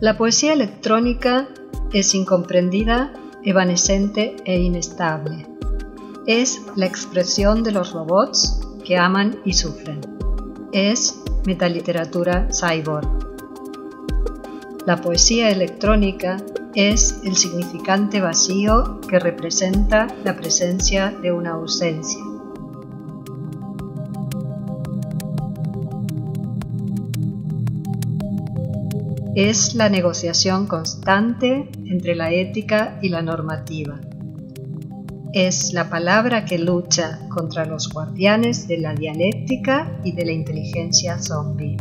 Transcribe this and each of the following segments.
La poesía electrónica es incomprendida, evanescente e inestable. Es la expresión de los robots que aman y sufren. Es metaliteratura cyborg. La poesía electrónica es el significante vacío que representa la presencia de una ausencia. Es la negociación constante entre la ética y la normativa. Es la palabra que lucha contra los guardianes de la dialéctica y de la inteligencia zombie.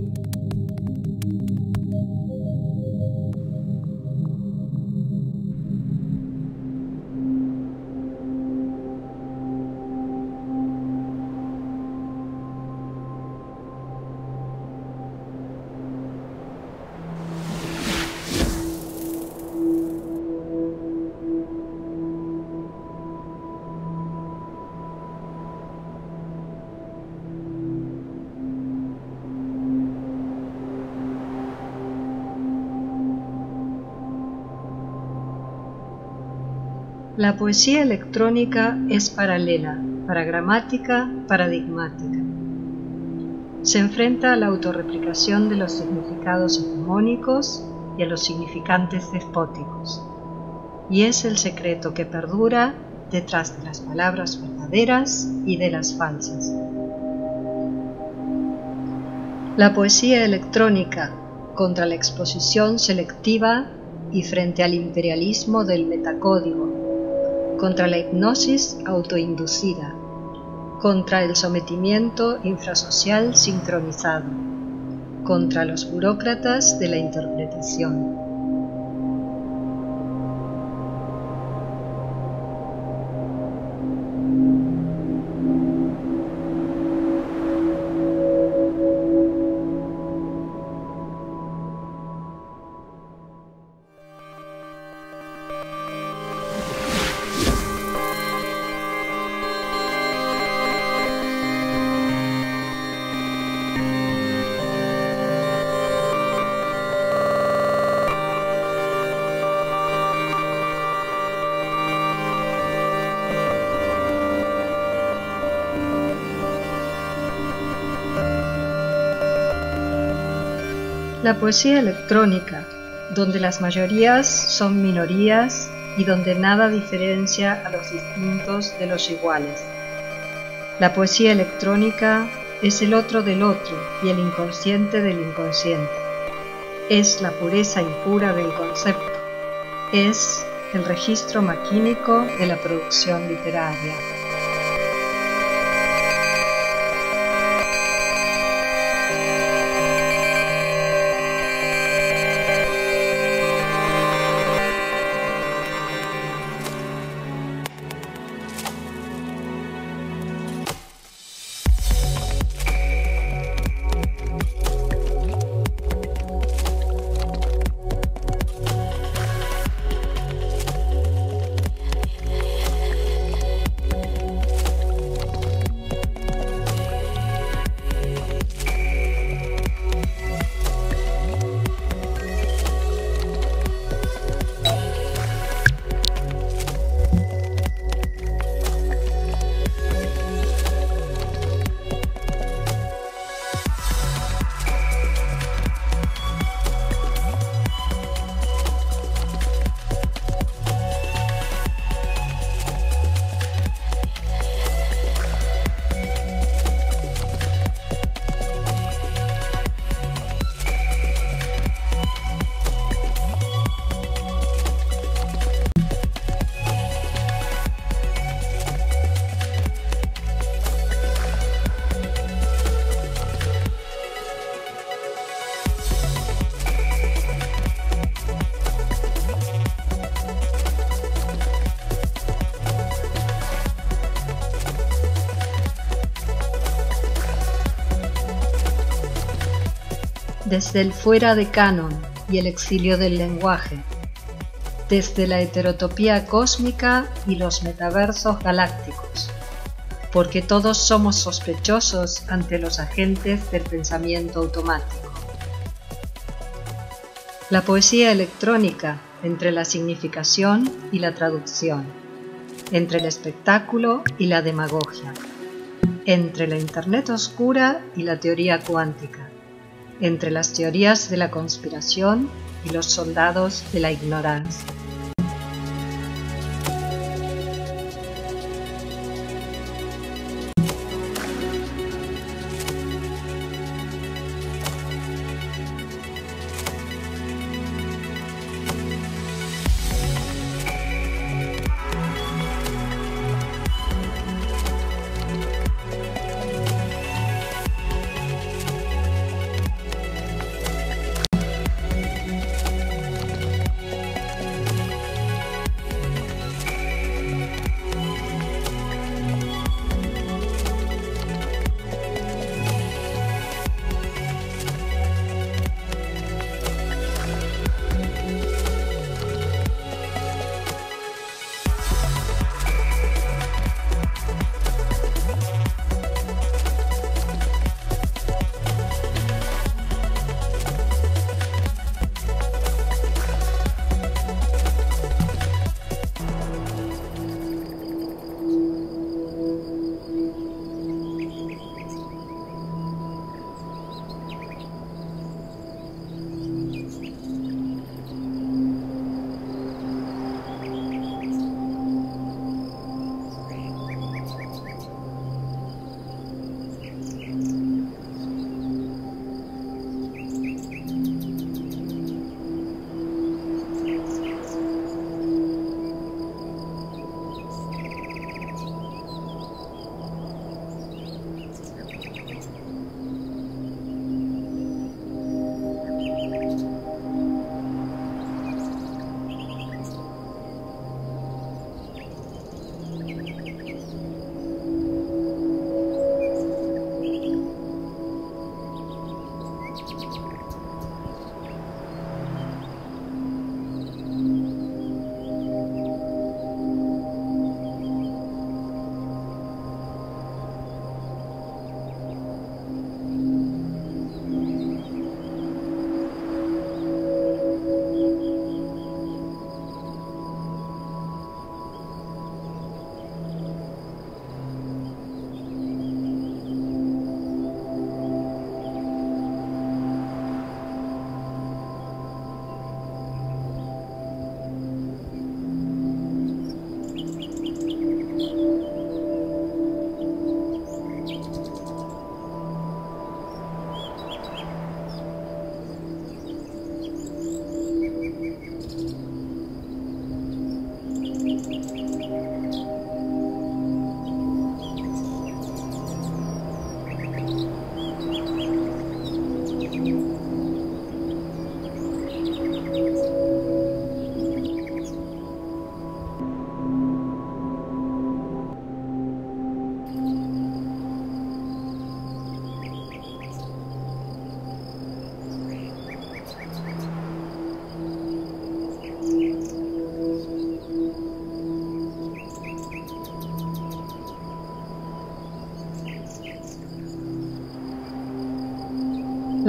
La poesía electrónica es paralela, paragramática, paradigmática. Se enfrenta a la autorreplicación de los significados hegemónicos y a los significantes despóticos, y es el secreto que perdura detrás de las palabras verdaderas y de las falsas. La poesía electrónica contra la exposición selectiva y frente al imperialismo del metacódigo contra la hipnosis autoinducida, contra el sometimiento infrasocial sincronizado, contra los burócratas de la interpretación. La poesía electrónica, donde las mayorías son minorías y donde nada diferencia a los distintos de los iguales. La poesía electrónica es el otro del otro y el inconsciente del inconsciente. Es la pureza impura del concepto. Es el registro maquínico de la producción literaria. Desde el fuera de canon y el exilio del lenguaje, desde la heterotopía cósmica y los metaversos galácticos, porque todos somos sospechosos ante los agentes del pensamiento automático. La poesía electrónica entre la significación y la traducción, entre el espectáculo y la demagogia, entre la Internet oscura y la teoría cuántica, entre las teorías de la conspiración y los soldados de la ignorancia.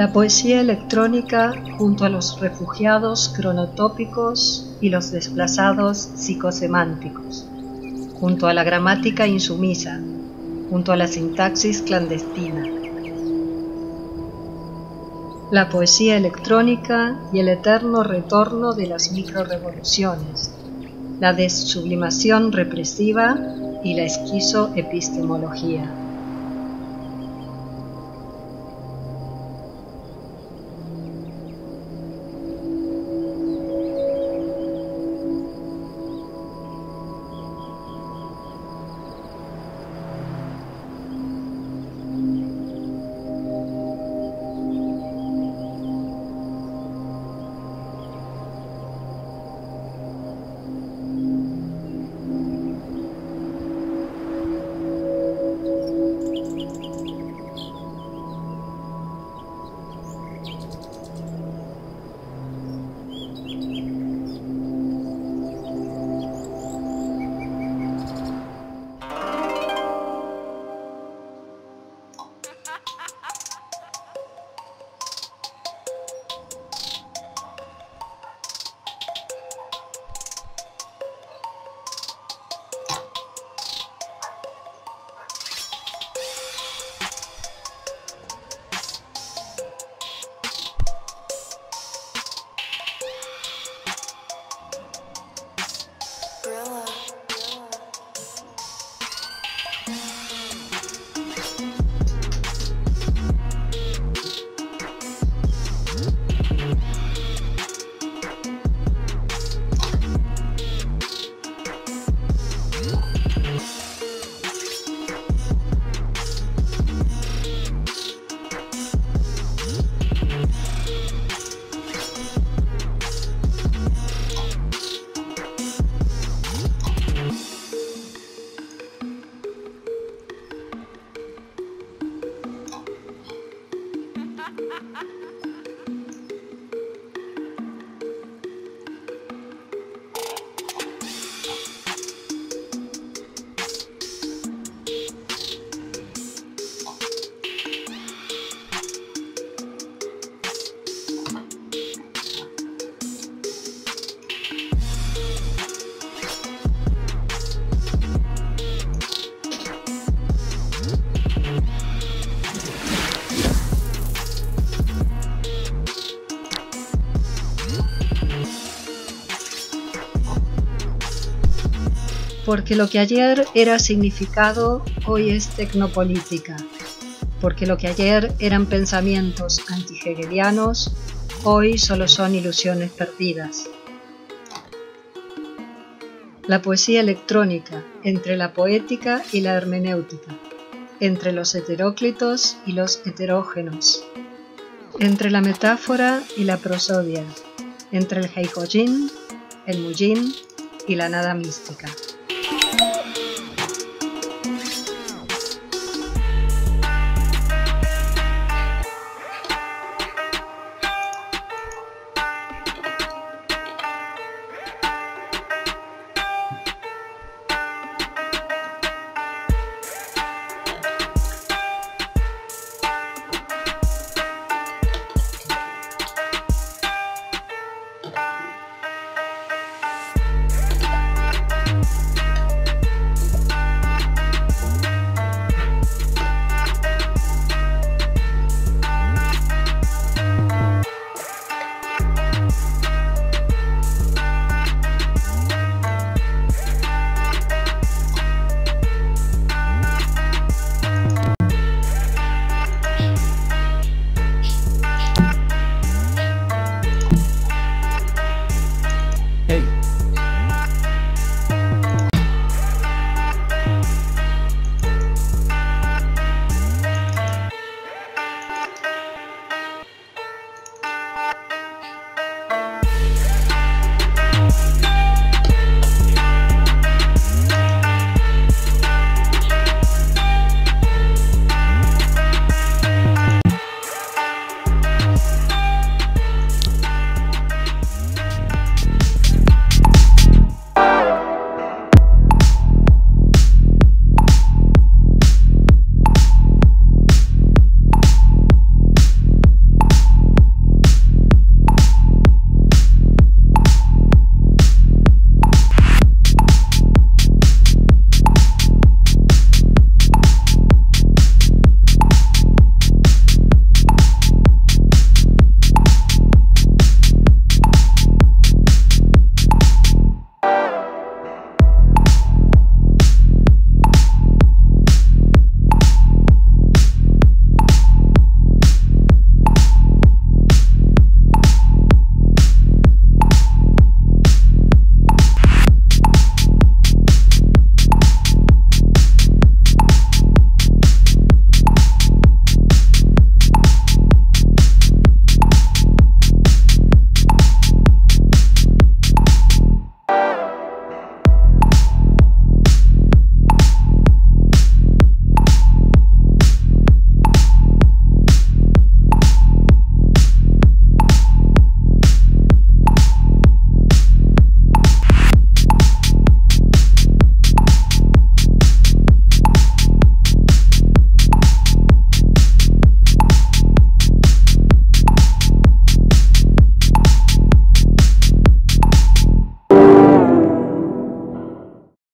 La poesía electrónica junto a los refugiados cronotópicos y los desplazados psicosemánticos, junto a la gramática insumisa, junto a la sintaxis clandestina. La poesía electrónica y el eterno retorno de las microrevoluciones, la desublimación represiva y la esquizoepistemología. Porque lo que ayer era significado, hoy es tecnopolítica. Porque lo que ayer eran pensamientos antihegelianos, hoy solo son ilusiones perdidas. La poesía electrónica entre la poética y la hermenéutica, entre los heteróclitos y los heterógenos, entre la metáfora y la prosodia, entre el heijojin, el mujin y la nada mística. Thank you. Hey.